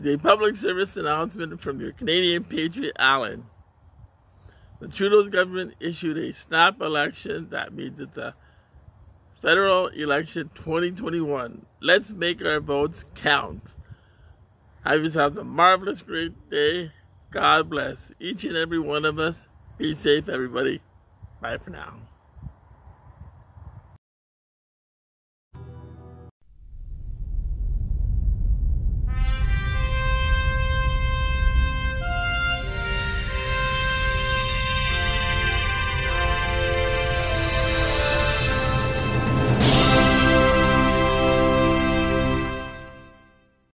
With a public service announcement from your Canadian patriot, Allen. The Trudeau's government issued a snap election. That means it's a federal election 2021. Let's make our votes count. i Have yourselves a marvelous, great day. God bless each and every one of us. Be safe, everybody. Bye for now.